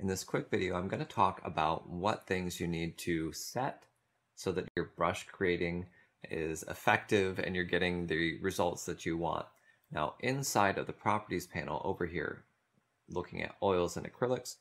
In this quick video, I'm going to talk about what things you need to set so that your brush creating is effective and you're getting the results that you want. Now, inside of the properties panel over here, looking at oils and acrylics,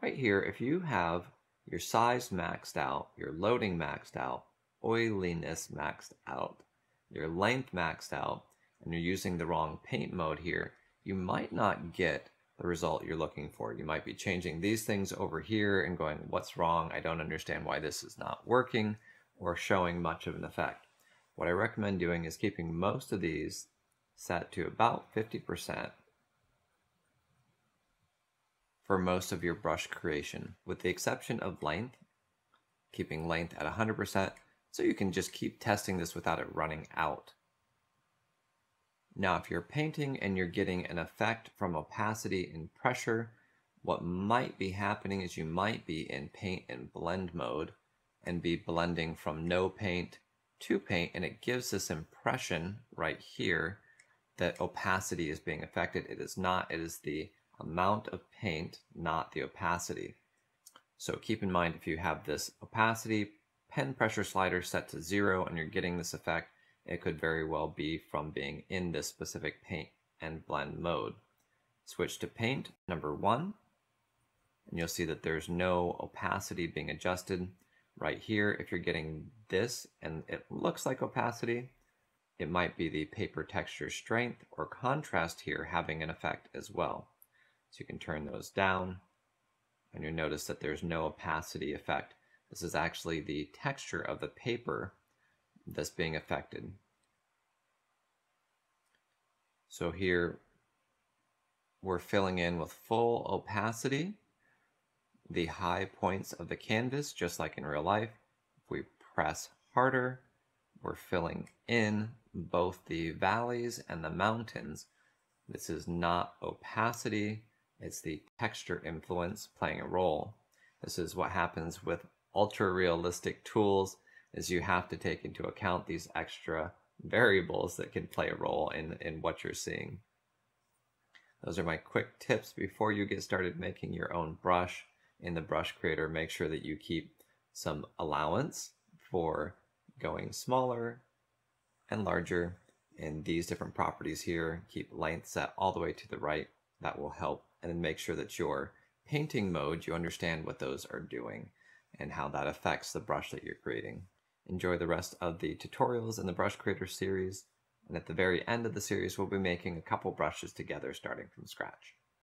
right here, if you have your size maxed out, your loading maxed out, oiliness maxed out, your length maxed out, and you're using the wrong paint mode here, you might not get the result you're looking for. You might be changing these things over here and going, what's wrong? I don't understand why this is not working or showing much of an effect. What I recommend doing is keeping most of these set to about 50% for most of your brush creation, with the exception of length, keeping length at 100%, so you can just keep testing this without it running out. Now, if you're painting and you're getting an effect from opacity and pressure, what might be happening is you might be in paint and blend mode and be blending from no paint to paint, and it gives this impression right here that opacity is being affected. It is not, it is the amount of paint, not the opacity. So keep in mind if you have this opacity pen pressure slider set to zero and you're getting this effect, it could very well be from being in this specific paint and blend mode. Switch to paint, number one, and you'll see that there's no opacity being adjusted. Right here, if you're getting this and it looks like opacity, it might be the paper texture strength or contrast here having an effect as well. So you can turn those down and you'll notice that there's no opacity effect. This is actually the texture of the paper that's being affected. So here we're filling in with full opacity the high points of the canvas, just like in real life. If we press harder, we're filling in both the valleys and the mountains. This is not opacity, it's the texture influence playing a role. This is what happens with ultra realistic tools is you have to take into account these extra variables that can play a role in, in what you're seeing. Those are my quick tips before you get started making your own brush. In the brush creator, make sure that you keep some allowance for going smaller and larger in these different properties here. Keep length set all the way to the right. That will help. And then make sure that your painting mode, you understand what those are doing and how that affects the brush that you're creating. Enjoy the rest of the tutorials in the Brush Creator series, and at the very end of the series we'll be making a couple brushes together starting from scratch.